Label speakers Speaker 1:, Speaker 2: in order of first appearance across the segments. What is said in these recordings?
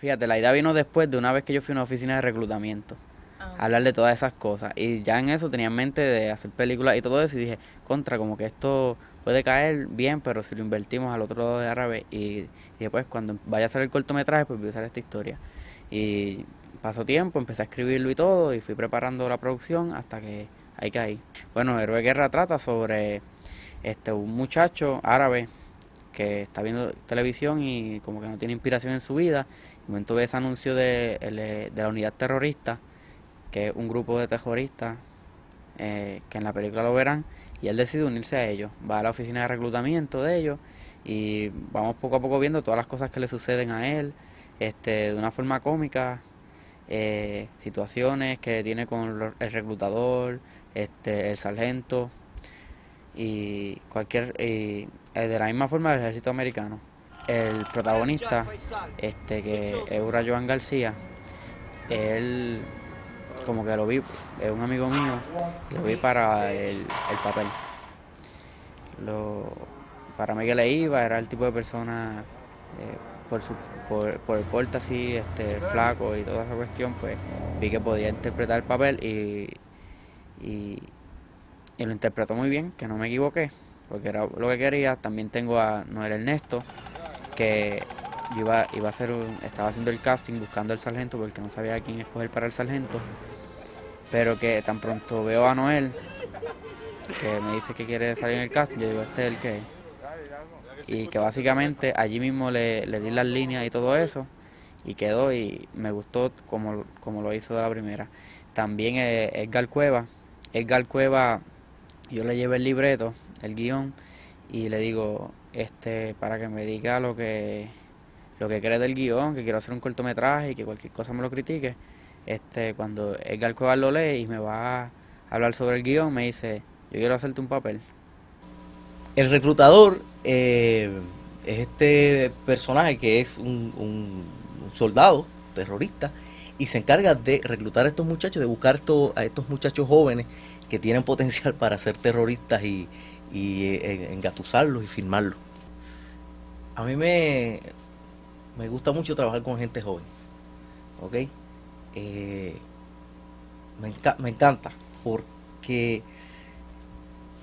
Speaker 1: Fíjate, la idea vino después de una vez que yo fui a una oficina de reclutamiento.
Speaker 2: Ah,
Speaker 1: a hablar de todas esas cosas. Y ya en eso tenía en mente de hacer películas y todo eso. Y dije, contra, como que esto puede caer bien, pero si lo invertimos al otro lado de árabe. Y, y después, cuando vaya a hacer el cortometraje, pues voy a usar esta historia. Y pasó tiempo, empecé a escribirlo y todo. Y fui preparando la producción hasta que ahí caí. Bueno, Héroe Guerra trata sobre este un muchacho árabe que está viendo televisión y como que no tiene inspiración en su vida. De momento ve ese anuncio de, el, eh, de la unidad terrorista, que es un grupo de terroristas eh, que en la película lo verán, y él decide unirse a ellos. Va a la oficina de reclutamiento de ellos y vamos poco a poco viendo todas las cosas que le suceden a él, este, de una forma cómica, eh, situaciones que tiene con el reclutador, este, el sargento y cualquier y, eh, de la misma forma el ejército americano. El protagonista, este que es Ura Joan García, él como que lo vi, es un amigo mío, lo vi para el, el papel. Lo, para mí que le iba, era el tipo de persona, eh, por, su, por, por el porte así, este, flaco y toda esa cuestión, pues vi que podía interpretar el papel y, y lo interpretó muy bien, que no me equivoqué, porque era lo que quería. También tengo a Noel Ernesto, que yo iba, iba a hacer un- estaba haciendo el casting buscando el sargento porque no sabía a quién escoger para el sargento. Pero que tan pronto veo a Noel, que me dice que quiere salir en el casting, yo digo, este es el que. Y que básicamente allí mismo le, le di las líneas y todo eso, y quedó y me gustó como, como lo hizo de la primera. También eh, Edgar Cueva, Edgar Cueva, yo le llevé el libreto, el guion, y le digo, este, para que me diga lo que, lo que cree del guion, que quiero hacer un cortometraje y que cualquier cosa me lo critique. Este, cuando Edgar Cuevas lo lee y me va a hablar sobre el guion, me dice, yo quiero hacerte un papel.
Speaker 3: El reclutador eh, es este personaje que es un, un- un soldado terrorista y se encarga de reclutar a estos muchachos, de buscar a estos muchachos jóvenes que tienen potencial para ser terroristas y, y, eh, engatusarlos y filmarlos. A mí me, me gusta mucho trabajar con gente joven, ¿ok? Eh, me, enca- me encanta porque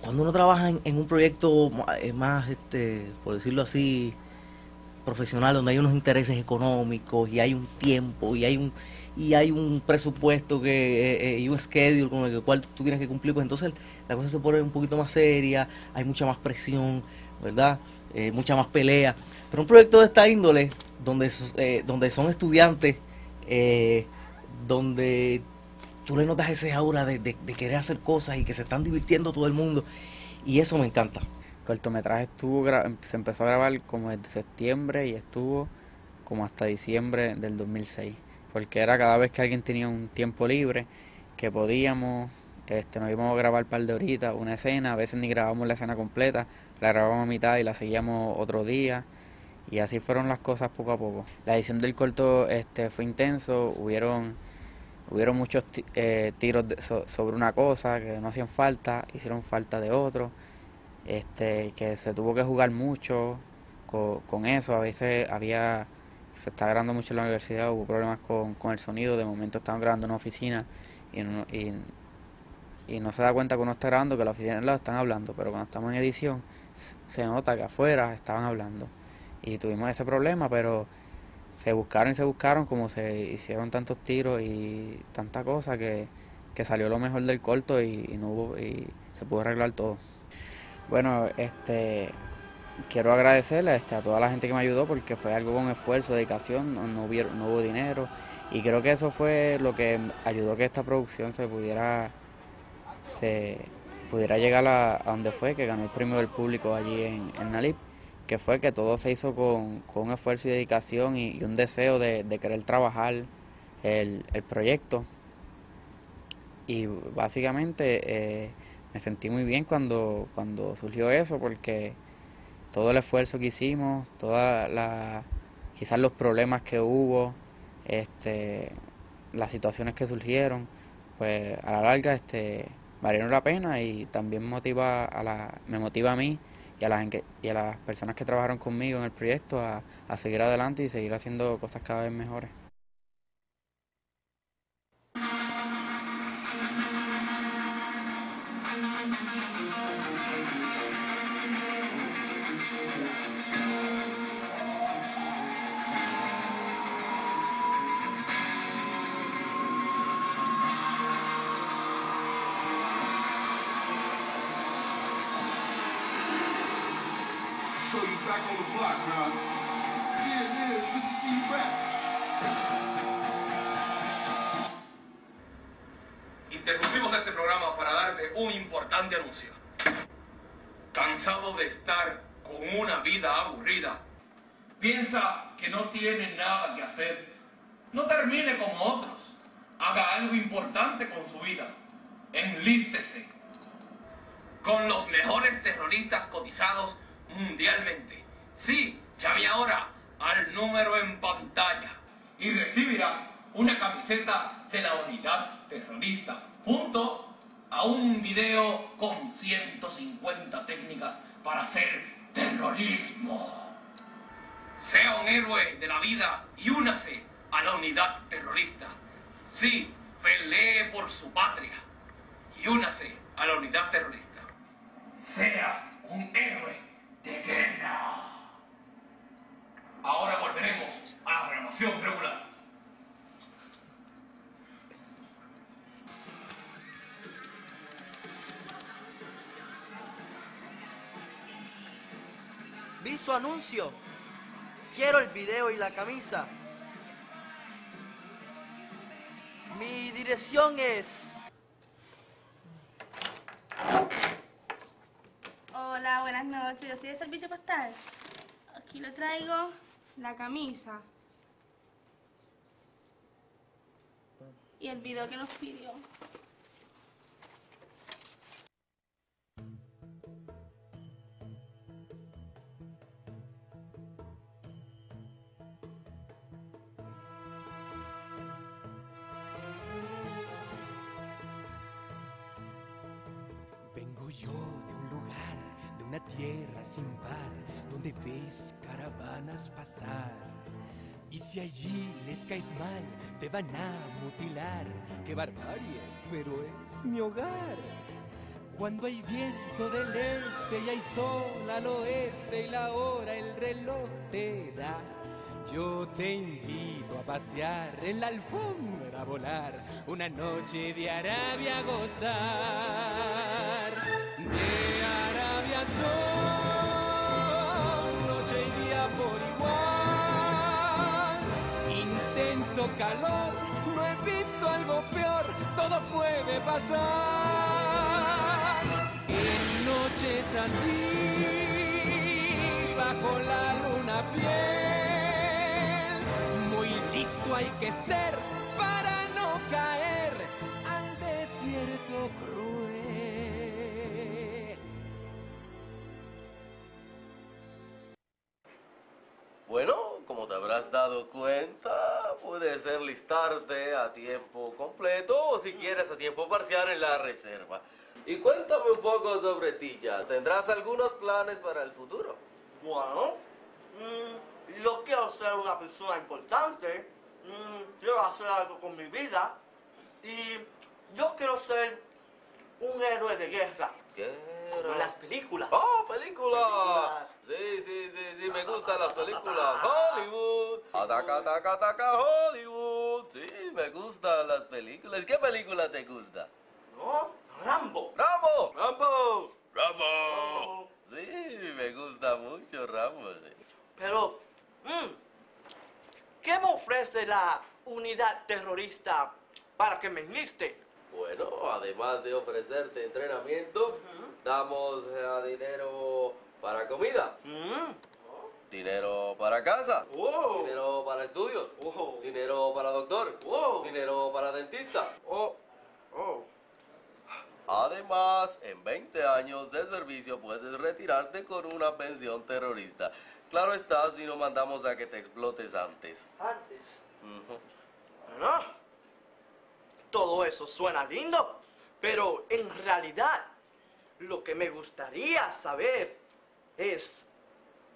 Speaker 3: cuando uno trabaja en, un proyecto eh, más, este, por decirlo así, profesional, donde hay unos intereses económicos y hay un tiempo y hay un y hay un presupuesto que eh, eh, y un schedule con el cual tú tienes que cumplir, pues entonces la cosa se pone un poquito más seria, hay mucha más presión, ¿verdad? Eh, mucha más pelea. Pero un proyecto de esta índole, donde, donde son estudiantes, donde tú le notas ese aura de, de- de querer hacer cosas y que se están divirtiendo todo el mundo. Y eso me encanta.
Speaker 1: El cortometraje estuvo, se empezó a grabar como desde septiembre y estuvo como hasta diciembre del 2006. Porque era cada vez que alguien tenía un tiempo libre, que podíamos, este, nos íbamos a grabar un par de horitas, una escena, a veces ni grabábamos la escena completa, la grabábamos a mitad y la seguíamos otro día. Y así fueron las cosas poco a poco. La edición del corto este, fue intenso, hubieron, hubieron muchos eh, tiros de- so- sobre una cosa que no hacían falta, hicieron falta de otro este, que se tuvo que jugar mucho co- con, eso. A veces había, se está grabando mucho en la universidad, hubo problemas con, con el sonido. De momento estaban grabando en una oficina y, no, y, no se da cuenta que uno está grabando que la oficina al lado están hablando, pero cuando estamos en edición se nota que afuera estaban hablando. Y tuvimos ese problema, pero se buscaron y se buscaron como se hicieron tantos tiros y tanta cosa que, que salió lo mejor del corto y, y no hubo, y se pudo arreglar todo. Bueno, este quiero agradecerle este, a toda la gente que me ayudó porque fue algo con esfuerzo, dedicación, no, no, hubiera- no hubo dinero y creo que eso fue lo que ayudó que esta producción se pudiera se pudiera llegar a, donde fue, que ganó el premio del público allí en, en Nalip, que fue que todo se hizo con, con esfuerzo y dedicación y, y un deseo de, de querer trabajar el, el proyecto. Y básicamente eh, me sentí muy bien cuando, cuando surgió eso, porque todo el esfuerzo que hicimos, toda la, quizás los problemas que hubo, este, las situaciones que surgieron, pues a la larga este, valieron la pena y también motiva a la, me motiva a mí y a, las, y a las personas que trabajaron conmigo en el proyecto a, a seguir adelante y seguir haciendo cosas cada vez mejores.
Speaker 2: Interrumpimos este programa para darte un importante anuncio. ¿Cansado de estar con una vida aburrida? ¿Piensa que no tiene nada que hacer? No termine como otros. Haga algo importante con su vida. Enlístese. Con los mejores terroristas cotizados mundialmente. Sí, llame ahora al número en pantalla y recibirás una camiseta de la unidad terrorista junto a un video con 150 técnicas para hacer terrorismo. Sea un héroe de la vida y únase a la unidad terrorista. Sí, pelee por su patria y únase a la unidad terrorista. Sea un héroe de guerra. Ahora volveremos a la programación regular.
Speaker 4: Vi su anuncio. Quiero el video y la camisa. Mi dirección es...
Speaker 5: Hola, buenas noches. Yo soy de servicio postal. Aquí le traigo la camisa. Y el video que nos pidió.
Speaker 6: Allí les caes mal, te van a mutilar. ¡Qué barbarie! Pero es mi hogar. Cuando hay viento del este y hay sol al oeste y la hora el reloj te da. Yo te invito a pasear en la alfombra a volar, una noche de Arabia a gozar. De Arabia son noche y día por igual. Calor, no he visto algo peor, todo puede pasar. En noches así, bajo la luna fiel, muy listo hay que ser para no caer al desierto cruel.
Speaker 7: Bueno, como te habrás dado cuenta, puedes enlistarte a tiempo completo o si quieres a tiempo parcial en la reserva. Y cuéntame un poco sobre ti ya. ¿Tendrás algunos planes para el futuro?
Speaker 4: Bueno, mm, yo quiero ser una persona importante, mm, quiero hacer algo con mi vida y yo quiero ser un héroe de guerra.
Speaker 7: Quiero...
Speaker 4: Las películas.
Speaker 7: ¡Oh, películas!
Speaker 4: Películas.
Speaker 7: Sí, sí, sí, sí, me gustan las películas. Hollywood. Ataca, ataca, ataca, Hollywood. Sí, me gustan las películas. ¿Qué película te gusta?
Speaker 4: ¿No? Rambo.
Speaker 7: ¡Rambo! ¡Rambo! ¡Rambo!
Speaker 4: Rambo.
Speaker 7: Sí, me gusta mucho Rambo. sí.
Speaker 4: Pero, mm, ¿qué me ofrece la unidad terrorista para que me enliste?
Speaker 7: Bueno, además de ofrecerte entrenamiento, damos eh, dinero para comida,
Speaker 4: Mm,
Speaker 7: dinero para casa, dinero para estudios, dinero para doctor, dinero para dentista.
Speaker 4: oh, oh.
Speaker 7: Además, en 20 años de servicio puedes retirarte con una pensión terrorista. Claro está, si no mandamos a que te explotes antes.
Speaker 4: Antes.
Speaker 7: Ujú.
Speaker 4: Bueno, todo eso suena lindo, pero en realidad lo que me gustaría saber es,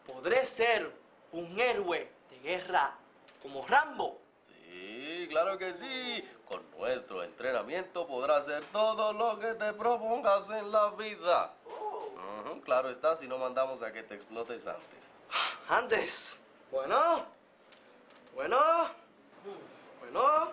Speaker 4: ¿podré ser un héroe de guerra como Rambo?
Speaker 7: Sí, claro que sí. Con nuestro entrenamiento podrás hacer todo lo que te propongas en la vida. Ujú, claro está, si no mandamos a que te explotes antes.
Speaker 4: Antes. Bueno. Bueno. Bueno.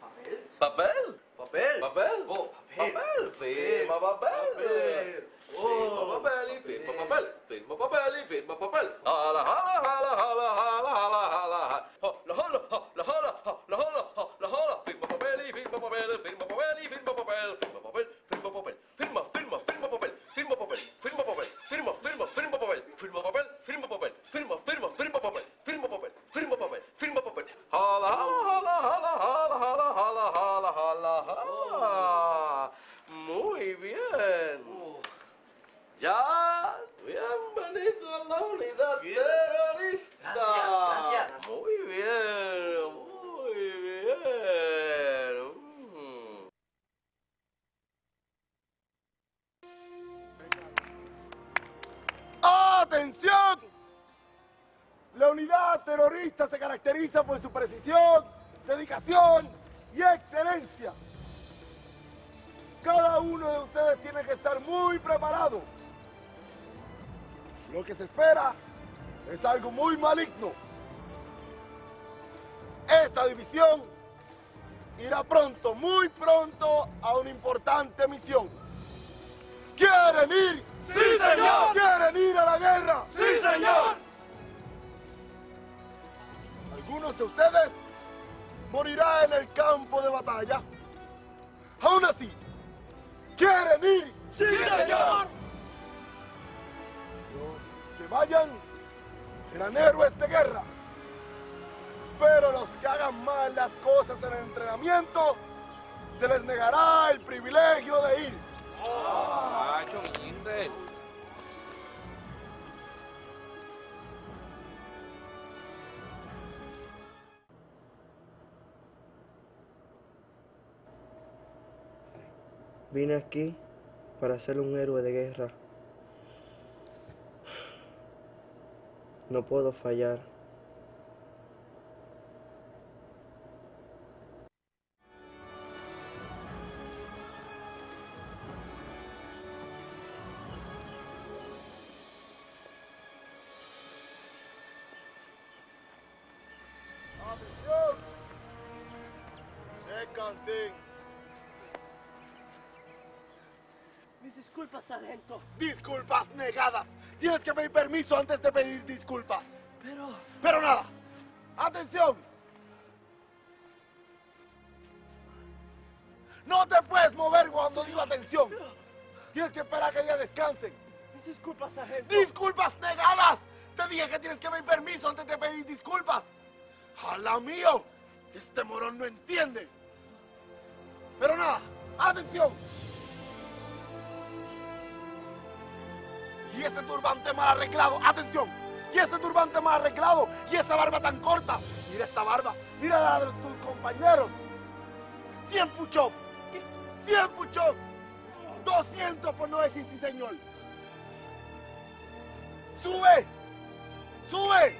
Speaker 4: Papel.
Speaker 7: ¿Papel?
Speaker 4: Papel.
Speaker 7: ¿Papel?
Speaker 4: Oh, papel.
Speaker 7: Firma papel. Firma
Speaker 4: Oh,
Speaker 7: papel firma papel. Firma papel firma papel. Jala, jala, jala, jala, jala, jala, jala. Jala, jala, jala, jala, jala, jala, jala, jala. Firma papel firma papel. Firma papel firma papel. Firma papel, firma papel. Firma, firma, firma papel. Firma papel, firma papel. Firma, firma, firma papel. Firma papel, firma papel. Firma, firma. Firma papel,
Speaker 8: caracteriza por su precisión, dedicación y excelencia. Cada uno de ustedes tiene que estar muy preparado. Lo que se espera es algo muy maligno. Esta división irá pronto, muy pronto, a una importante misión. ¿Quieren ir?
Speaker 4: ¡Sí, señor!
Speaker 8: ¿Quieren ir a la guerra? Algunos de ustedes morirán en el campo de batalla. Aún así, ¿quieren ir?
Speaker 4: ¡Sí, señor!
Speaker 8: Los que vayan serán héroes de guerra. Pero los que hagan mal las cosas en el entrenamiento, se les negará el privilegio de ir.
Speaker 9: Vine aquí para ser un héroe de guerra. No puedo fallar.
Speaker 4: Disculpas, sargento.
Speaker 8: Disculpas negadas. Tienes que pedir permiso antes de pedir disculpas.
Speaker 4: Pero...
Speaker 8: Pero nada. Atención. No te puedes mover cuando digo atención. Tienes que esperar a que ya descansen.
Speaker 4: Disculpas, sargento.
Speaker 8: Disculpas negadas. Te dije que tienes que pedir permiso antes de pedir disculpas. ¡Jala mío! Este morón no entiende. Pero nada, atención. Y ese turbante mal arreglado, atención. Y ese turbante mal arreglado. Y esa barba tan corta. Mira esta barba. Mira la de tus compañeros. 100 push-up. 100 push-up. 200 por no decir sí, señor. ¡Sube! ¡Sube!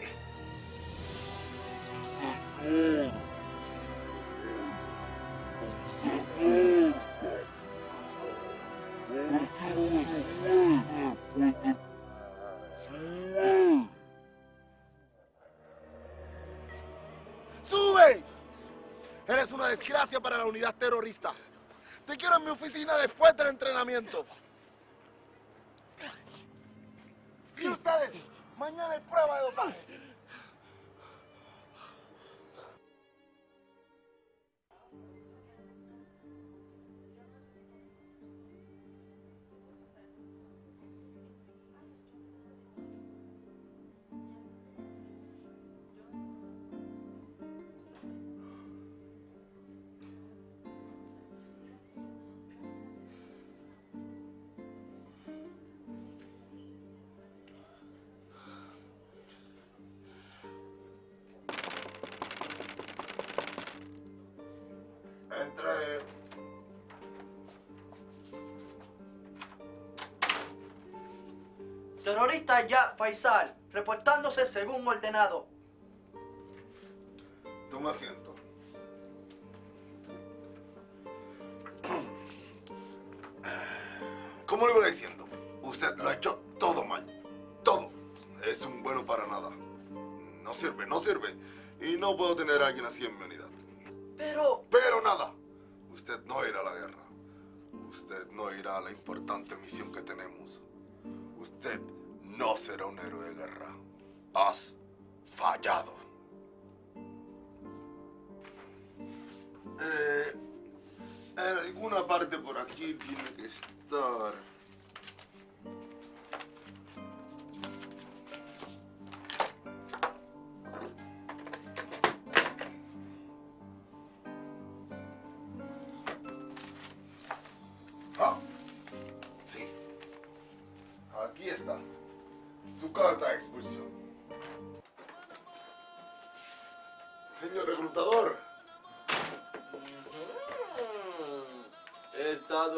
Speaker 8: ¡Sube! Eres una desgracia para la unidad terrorista. Te quiero en mi oficina después del entrenamiento. Y ustedes, mañana hay prueba de dopaje.
Speaker 4: Terrorista ya Faisal, reportándose según ordenado.
Speaker 8: Toma asiento. Como le iba diciendo, usted lo ha hecho todo mal. Todo. Es un bueno para nada. No sirve, no sirve. Y no puedo tener a alguien así en mi en alguna parte por aquí tiene que estar.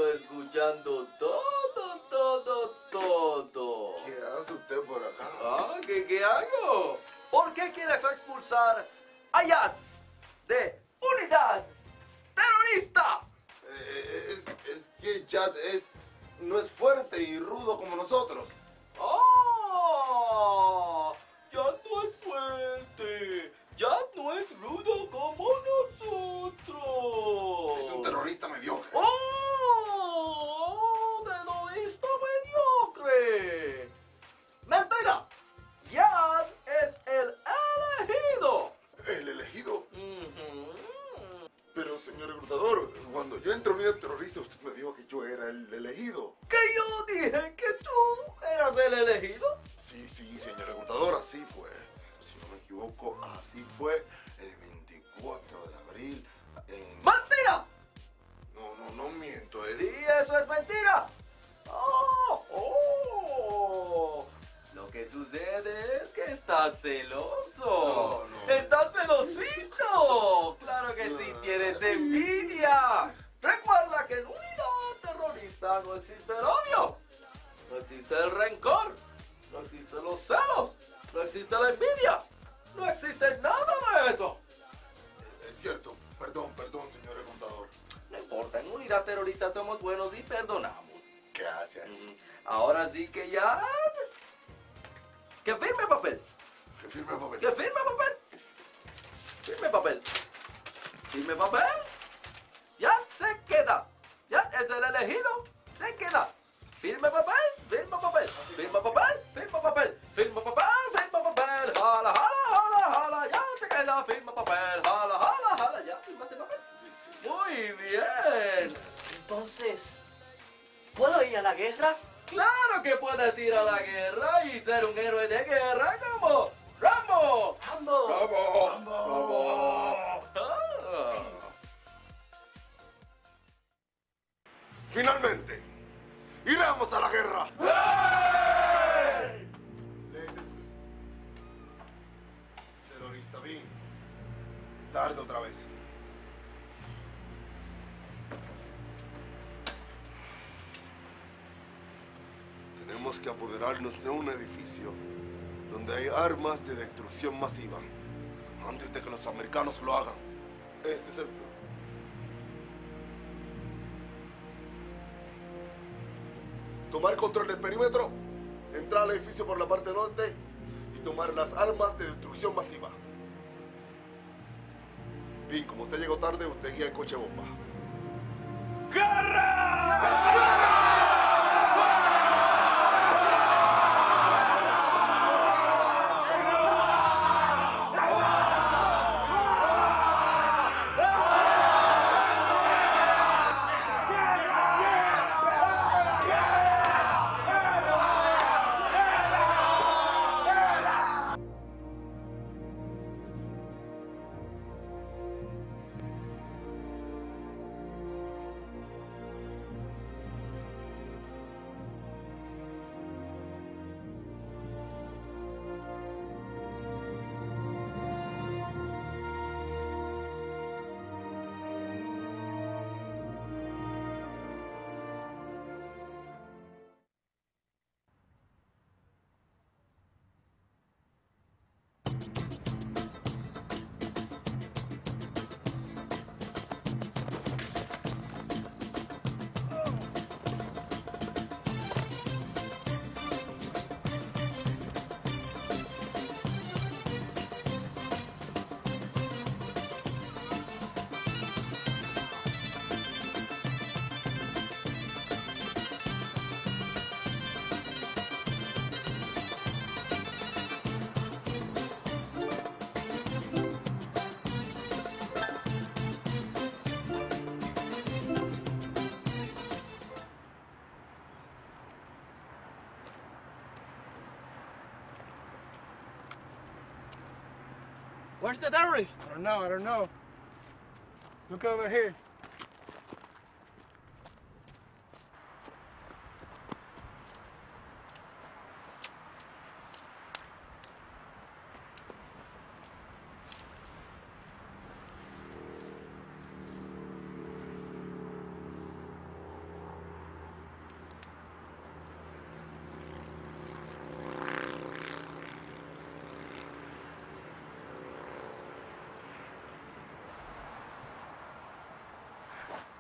Speaker 7: Escuchando existe la envidia. No existe nada de eso.
Speaker 8: Es cierto. Perdón, perdón, señor reclutador.
Speaker 7: No importa, en unidad terrorista somos buenos y perdonamos.
Speaker 8: Gracias.
Speaker 7: Ahora sí que ya. Que firme papel.
Speaker 8: Que firme el papel.
Speaker 7: Que firme papel. Firme papel. Firme papel. Ya se queda. Ya es el elegido. Se queda. Firme papel. Firma papel. Firma papel. Firma papel. Firma papel. Jala, jala, jala, jala. Ya se queda. Firma papel. Jala, jala, jala. Ya firmaste papel. Muy bien.
Speaker 4: Entonces, ¿puedo ir a la guerra?
Speaker 7: Claro que puedes ir a la guerra y ser un héroe de guerra como Rambo.
Speaker 4: ¡Rambo!
Speaker 7: Rambo. Ah.
Speaker 8: Finalmente, iremos a la guerra. This Tarde otra vez. Tenemos que apoderarnos de un edificio donde hay armas de destrucción masiva antes de que los americanos lo hagan. Este es el plan. tomar control del perímetro, entrar al edificio por la parte norte y tomar las armas de destrucción masiva. Bien, como usted llegó tarde, usted guía el coche bomba.
Speaker 10: Where's the terrorist? I don't know, I don't know. Look over here.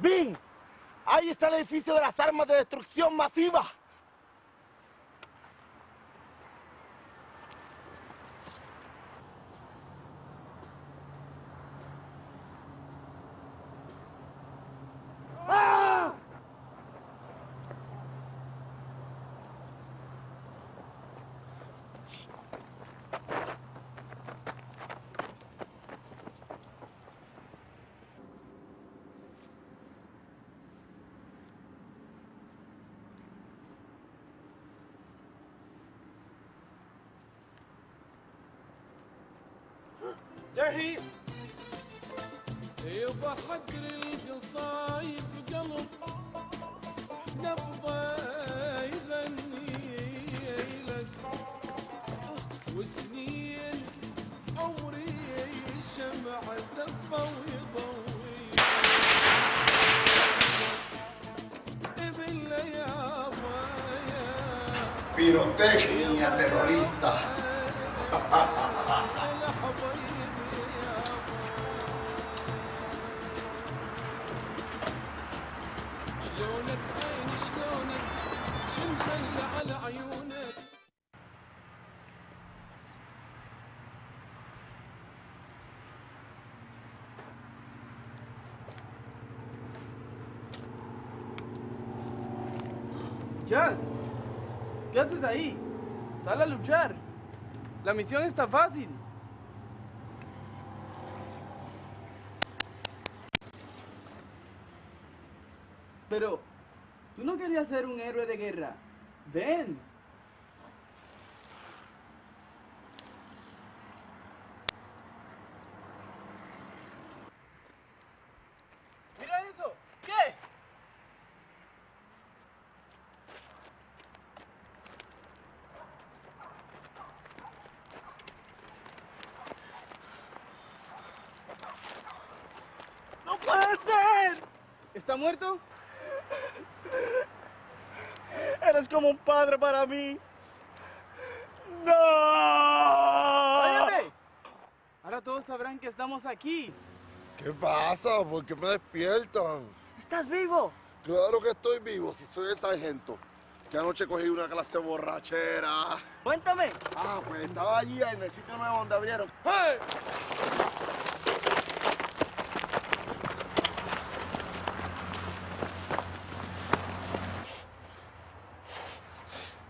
Speaker 8: ¡Bin! Ahí está el edificio de las armas de destrucción masiva. Pirotecnia terrorista.
Speaker 10: La misión está fácil. Pero, tú no querías ser un héroe de guerra. Ven. Mira eso. ¿Qué? ¡No puede ser! ¿Está muerto? Eres como un padre para mí. ¡No! ¡Cállate! Ahora todos sabrán que estamos aquí.
Speaker 8: ¿Qué pasa? ¿Por qué me despiertan?
Speaker 4: ¿Estás vivo?
Speaker 8: Claro que estoy vivo, si soy el sargento. Que anoche cogí una clase borrachera.
Speaker 4: Cuéntame.
Speaker 8: Ah, pues estaba allí en el sitio nuevo donde abrieron.
Speaker 10: ¡Hey!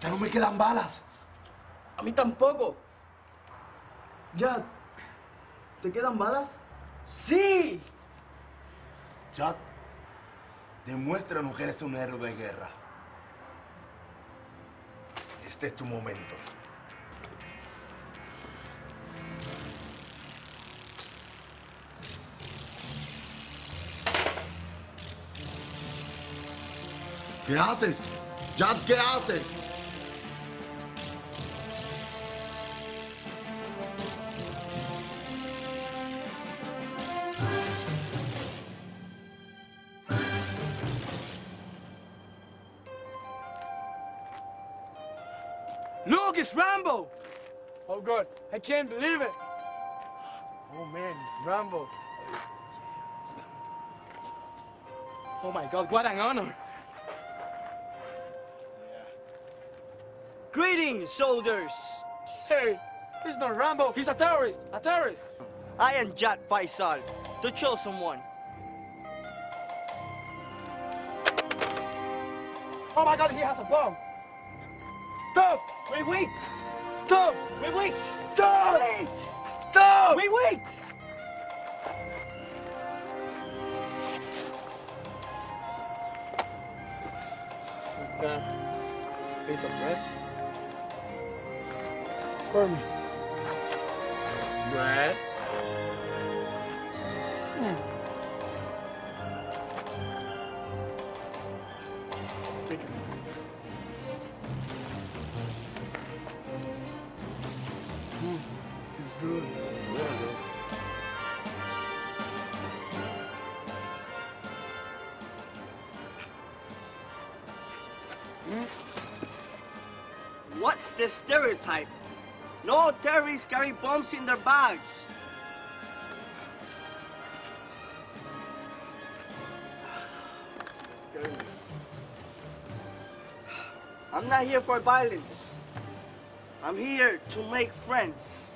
Speaker 8: Ya no me quedan balas.
Speaker 10: A mí tampoco.
Speaker 4: Ya. ¿Te quedan balas?
Speaker 10: ¡Sí!
Speaker 8: Chad, demuéstranos que eres un héroe de guerra. Este es tu momento. ¿Qué haces? Chad, ¿qué haces?
Speaker 10: Oh God, I can't believe it. Oh man, Rambo. Oh my God, what an honor.
Speaker 4: Greetings, soldiers.
Speaker 10: Hey, he's not Rambo, he's a terrorist, a terrorist.
Speaker 4: I am Jat Faisal, the chosen one.
Speaker 10: Oh my God, he has a bomb. Stop! Wait, wait! Stop! Wait, wait! Stop! Wait! Stop! Wait, wait!
Speaker 9: What's that? Piece of bread?
Speaker 10: For me.
Speaker 3: Bread?
Speaker 4: What's the stereotype? No terrorists carry bombs in their bags. I'm not here for violence. I'm here to make friends.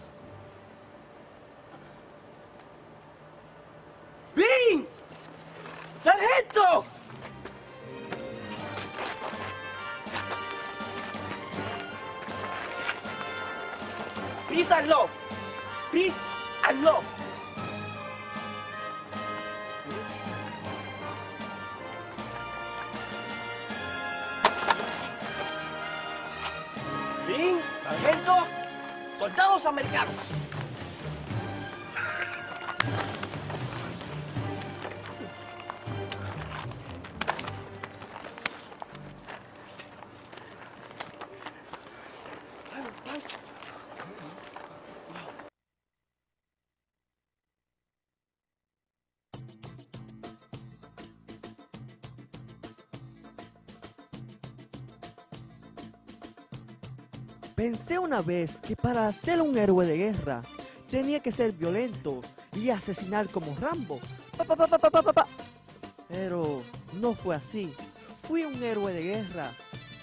Speaker 9: Pensé una vez que para ser un héroe de guerra tenía que ser violento y asesinar como Rambo. Pero no fue así. Fui un héroe de guerra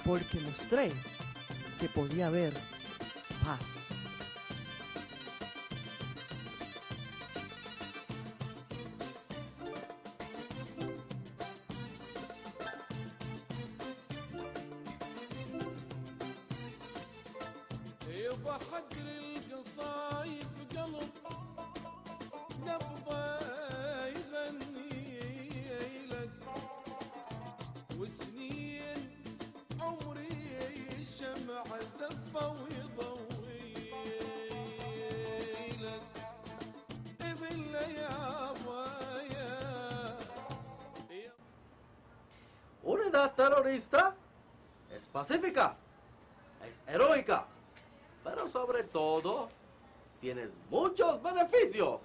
Speaker 9: porque mostré que podía haber paz.
Speaker 11: يبا القصايد بقلب نبضة يغني لك. وسنين عمري شمع زفة ويضوي لك
Speaker 7: Unidad terrorista es pacífica, es heroica, pero sobre todo tienes muchos beneficios.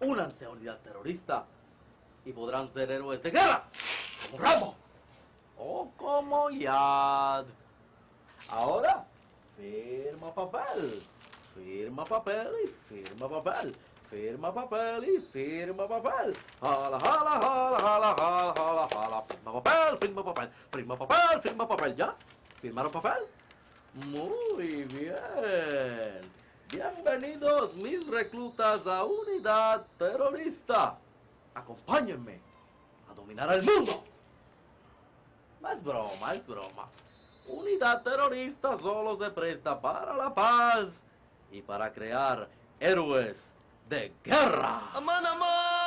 Speaker 7: Únanse a unidad terrorista y podrán ser héroes de guerra, como Rambo o como Yad. Ahora, firma papel, firma papel y firma papel. Firma papel y firma papel. Jala, jala, jala, jala, jala, jala, jala. Firma papel, firma papel. Firma papel, firma papel. ¿Ya? ¿Firmaron papel? Muy bien. Bienvenidos mis reclutas a Unidad Terrorista. Acompáñenme a dominar el mundo. No es broma, es broma. Unidad terrorista solo se presta para la paz y para crear héroes de guerra.
Speaker 4: ¡Amán, amán!